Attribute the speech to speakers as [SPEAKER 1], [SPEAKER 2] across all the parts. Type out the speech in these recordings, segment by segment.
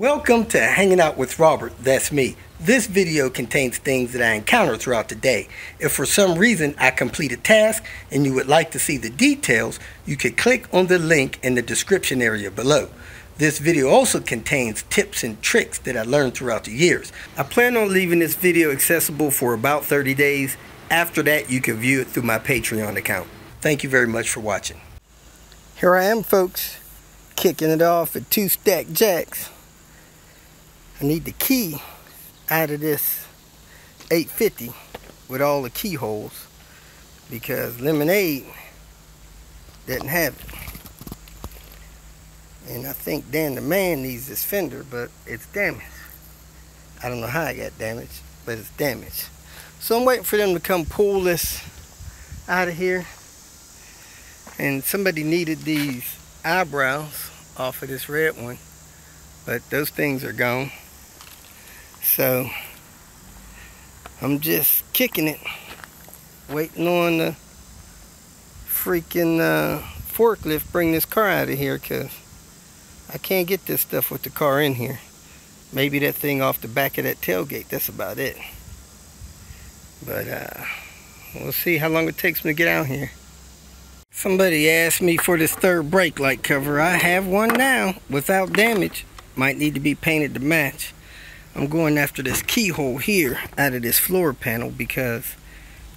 [SPEAKER 1] Welcome to Hanging Out with Robert, that's me. This video contains things that I encounter throughout the day. If for some reason I complete a task and you would like to see the details, you can click on the link in the description area below. This video also contains tips and tricks that I learned throughout the years. I plan on leaving this video accessible for about 30 days. After that, you can view it through my Patreon account. Thank you very much for watching. Here I am, folks, kicking it off at two stack jacks. I need the key out of this 850 with all the keyholes because Lemonade didn't have it. And I think Dan the man needs this fender, but it's damaged. I don't know how it got damaged, but it's damaged. So I'm waiting for them to come pull this out of here. And somebody needed these eyebrows off of this red one, but those things are gone. So I'm just kicking it, waiting on the freaking uh, forklift bring this car out of here because I can't get this stuff with the car in here. Maybe that thing off the back of that tailgate, that's about it. But uh, we'll see how long it takes me to get out here. Somebody asked me for this third brake light cover. I have one now without damage. Might need to be painted to match. I'm going after this keyhole here out of this floor panel because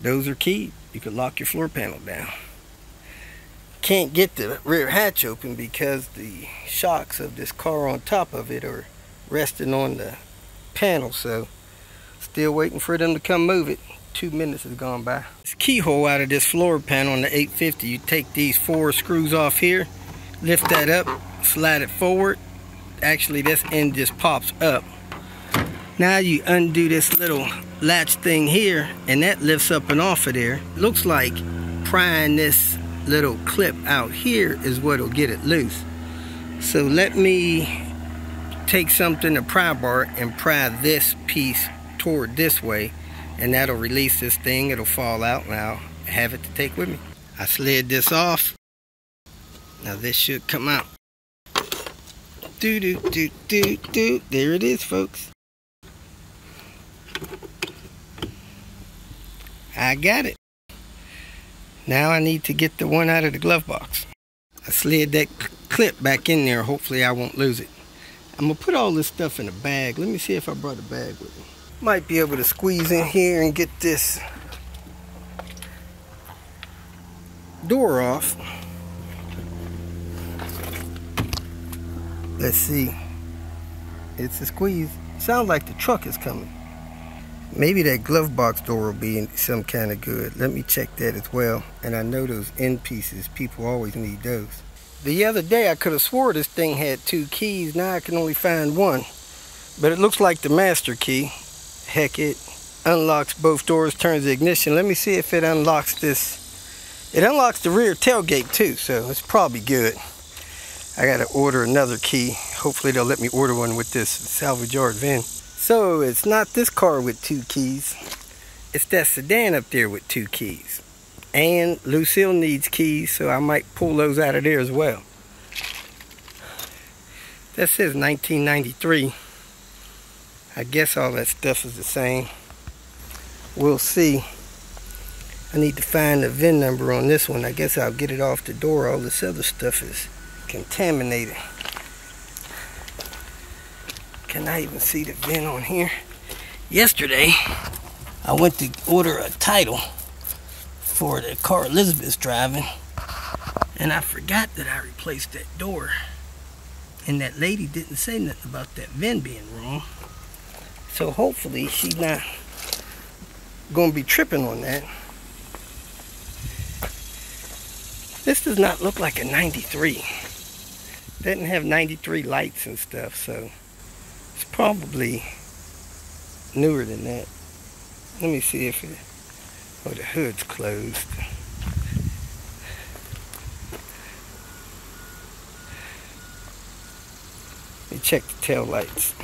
[SPEAKER 1] those are key. You could lock your floor panel down. Can't get the rear hatch open because the shocks of this car on top of it are resting on the panel. So still waiting for them to come move it. Two minutes has gone by. This keyhole out of this floor panel on the 850. You take these four screws off here, lift that up, slide it forward. Actually, this end just pops up now you undo this little latch thing here and that lifts up and off of there. Looks like prying this little clip out here is what'll get it loose. So let me take something to pry bar and pry this piece toward this way and that'll release this thing. It'll fall out I'll have it to take with me. I slid this off. Now this should come out. Do do do do do. There it is, folks. I got it. Now I need to get the one out of the glove box. I slid that clip back in there. Hopefully I won't lose it. I'm going to put all this stuff in a bag. Let me see if I brought a bag with me. Might be able to squeeze in here and get this door off. Let's see. It's a squeeze. Sounds like the truck is coming. Maybe that glove box door will be some kind of good. Let me check that as well. And I know those end pieces, people always need those. The other day I could have swore this thing had two keys. Now I can only find one. But it looks like the master key. Heck, it unlocks both doors, turns the ignition. Let me see if it unlocks this. It unlocks the rear tailgate too, so it's probably good. I gotta order another key. Hopefully they'll let me order one with this salvage yard VIN. So it's not this car with two keys. It's that sedan up there with two keys. And Lucille needs keys, so I might pull those out of there as well. That says 1993. I guess all that stuff is the same. We'll see. I need to find the VIN number on this one. I guess I'll get it off the door. All this other stuff is contaminated. Can I even see the VIN on here? Yesterday, I went to order a title for the car Elizabeth's driving, and I forgot that I replaced that door. And that lady didn't say nothing about that VIN being wrong. So hopefully she's not going to be tripping on that. This does not look like a 93. Doesn't have 93 lights and stuff, so probably newer than that. Let me see if it, oh, the hood's closed. Let me check the tail lights.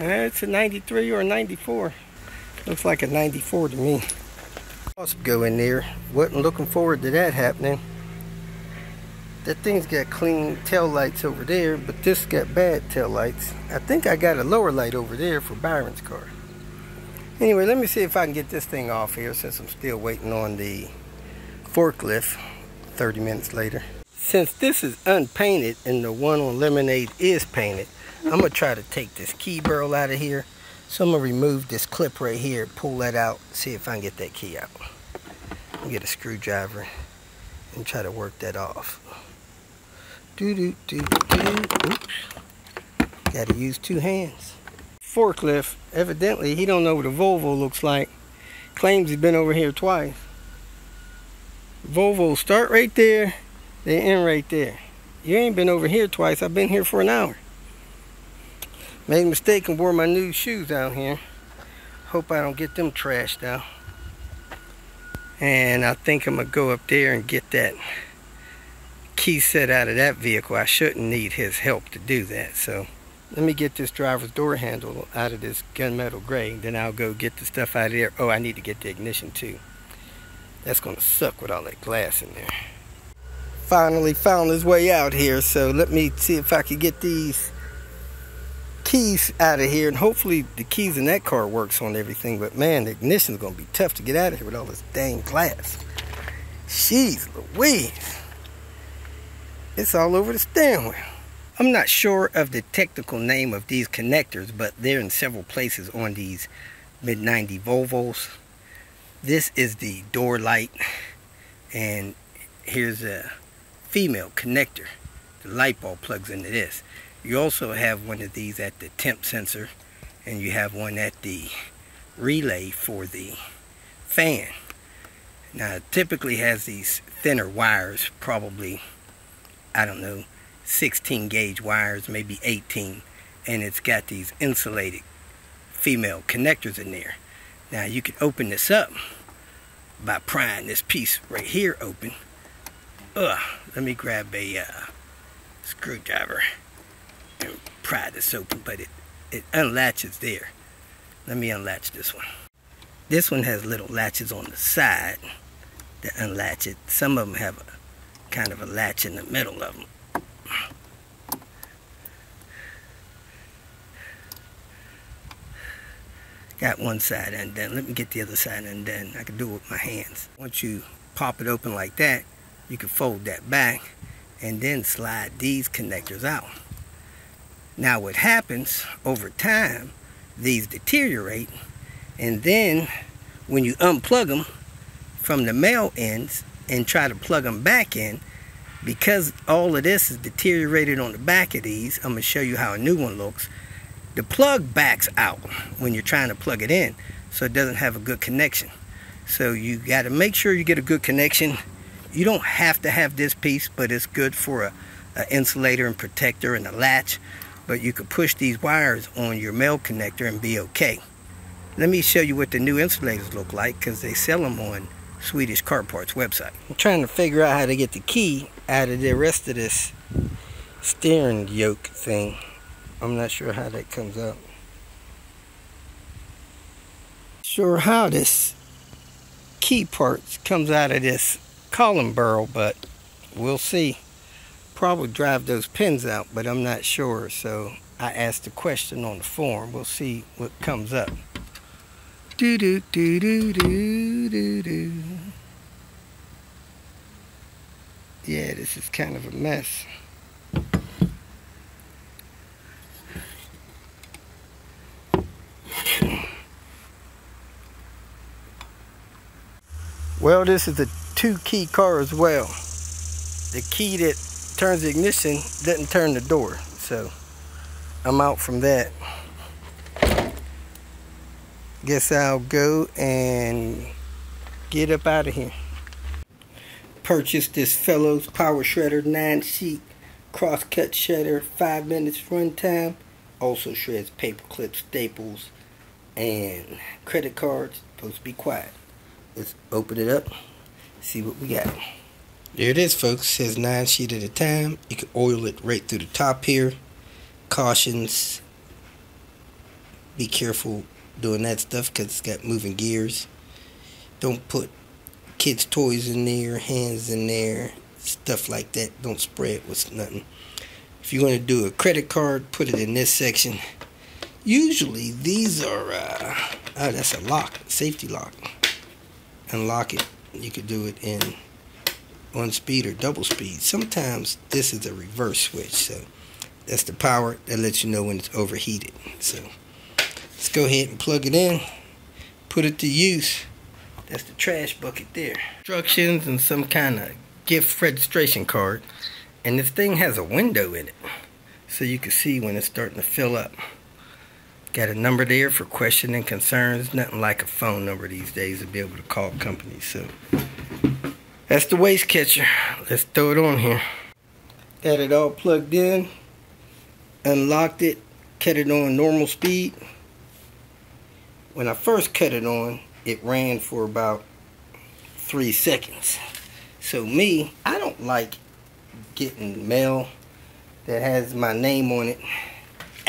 [SPEAKER 1] Uh, it's a 93 or a 94. Looks like a 94 to me. Wasp go in there. Wasn't looking forward to that happening. That thing's got clean tail lights over there, but this got bad tail lights. I think I got a lower light over there for Byron's car. Anyway, let me see if I can get this thing off here since I'm still waiting on the forklift 30 minutes later. Since this is unpainted and the one on Lemonade is painted, I'm gonna try to take this key barrel out of here. So I'm gonna remove this clip right here, pull that out, see if I can get that key out. Get a screwdriver and try to work that off. Oops. Got to use two hands. Forklift. Evidently, he don't know what a Volvo looks like. Claims he's been over here twice. Volvo start right there. They end right there. You ain't been over here twice. I've been here for an hour. Made a mistake and wore my new shoes out here. Hope I don't get them trashed out. And I think I'm going to go up there and get that key set out of that vehicle. I shouldn't need his help to do that. So let me get this driver's door handle out of this gunmetal gray. Then I'll go get the stuff out of there. Oh, I need to get the ignition too. That's going to suck with all that glass in there. Finally found his way out here. So let me see if I can get these keys out of here. And hopefully the keys in that car works on everything. But man, the ignition is going to be tough to get out of here with all this dang glass. Jeez Louise. It's all over the steering wheel. I'm not sure of the technical name of these connectors, but they're in several places on these mid-90 Volvos. This is the door light, and here's a female connector. The light bulb plugs into this. You also have one of these at the temp sensor, and you have one at the relay for the fan. Now, it typically has these thinner wires, probably I don't know, 16 gauge wires, maybe 18, and it's got these insulated female connectors in there. Now you can open this up by prying this piece right here open. Ugh, let me grab a uh, screwdriver and pry this open, but it, it unlatches there. Let me unlatch this one. This one has little latches on the side that unlatch it. Some of them have a kind of a latch in the middle of them. Got one side undone. Let me get the other side undone. I can do it with my hands. Once you pop it open like that, you can fold that back and then slide these connectors out. Now what happens over time, these deteriorate and then when you unplug them from the male ends, and try to plug them back in. Because all of this is deteriorated on the back of these I'm going to show you how a new one looks. The plug backs out when you're trying to plug it in so it doesn't have a good connection. So you got to make sure you get a good connection. You don't have to have this piece but it's good for a, a insulator and protector and a latch. But you could push these wires on your male connector and be okay. Let me show you what the new insulators look like because they sell them on Swedish car parts website. I'm trying to figure out how to get the key out of the rest of this steering yoke thing. I'm not sure how that comes out. Sure how this key parts comes out of this column barrel, but we'll see. Probably drive those pins out, but I'm not sure. So I asked a question on the forum. We'll see what comes up. Do do do do do do do. Yeah, this is kind of a mess. Well, this is a two key car as well. The key that turns the ignition doesn't turn the door. So I'm out from that guess I'll go and get up out of here. Purchased this Fellowes Power Shredder 9 sheet cross cut shredder, 5 minutes runtime. Also shreds paper clips, staples, and credit cards. Supposed to be quiet. Let's open it up, see what we got. There it is, folks. Says 9 sheet at a time. You can oil it right through the top here. Cautions. Be careful doing that stuff because it's got moving gears. Don't put kids' toys in there, hands in there, stuff like that don't spray it with nothing. If you're going to do a credit card, put it in this section. Usually these are, uh, oh, that's a lock, safety lock. Unlock it. You could do it in one speed or double speed. Sometimes this is a reverse switch, so that's the power that lets you know when it's overheated. So let's go ahead and plug it in, put it to use. That's the trash bucket there. Instructions and some kind of gift registration card. And this thing has a window in it. So you can see when it's starting to fill up. Got a number there for questions and concerns. Nothing like a phone number these days to be able to call companies. So that's the waste catcher. Let's throw it on here. Got it all plugged in. Unlocked it. Cut it on normal speed. When I first cut it on, it ran for about three seconds. So me, I don't like getting mail that has my name on it,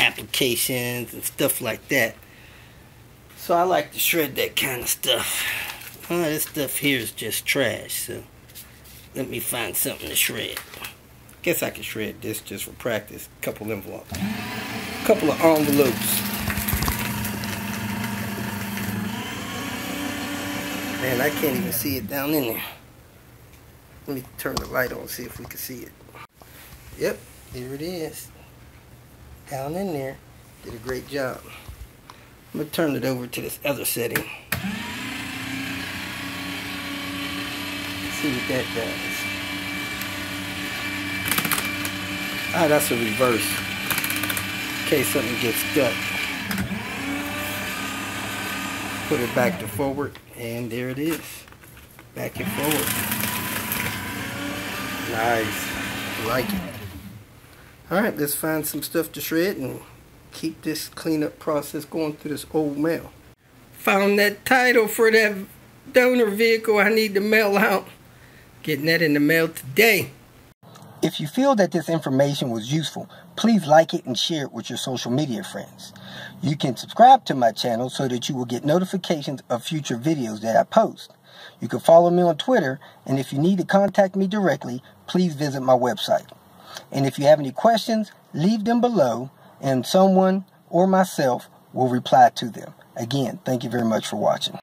[SPEAKER 1] applications and stuff like that. So I like to shred that kind of stuff. Oh, this stuff here is just trash, so let me find something to shred. Guess I can shred this just for practice. Couple envelopes. Couple of envelopes. Man, I can't even see it down in there. Let me turn the light on, see if we can see it. Yep, there it is. Down in there. Did a great job. I'm going to turn it over to this other setting. See what that does. Ah, that's a reverse. In case something gets stuck. Put it back to forward. And there it is. Back and forward. Nice. Like it. Alright, let's find some stuff to shred and keep this cleanup process going through this old mail. Found that title for that donor vehicle I need to mail out. Getting that in the mail today. If you feel that this information was useful, please like it and share it with your social media friends. You can subscribe to my channel so that you will get notifications of future videos that I post. You can follow me on Twitter, and if you need to contact me directly, please visit my website. And if you have any questions, leave them below, and someone or myself will reply to them. Again, thank you very much for watching.